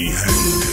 Behind.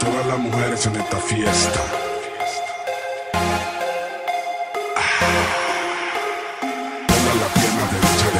todas las mujeres en esta fiesta. Ah, todas las piernas derechas.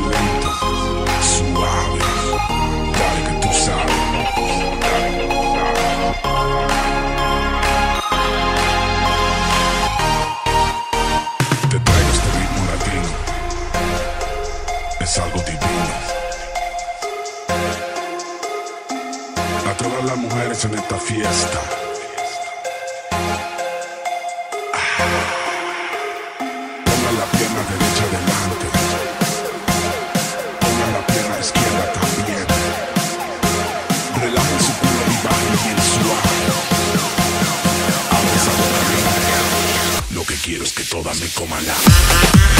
lentos, suaves. Dale que tú sabes. Te traigo este ritmo latino. Es algo divino. A todas las mujeres en esta fiesta. toda me coman la.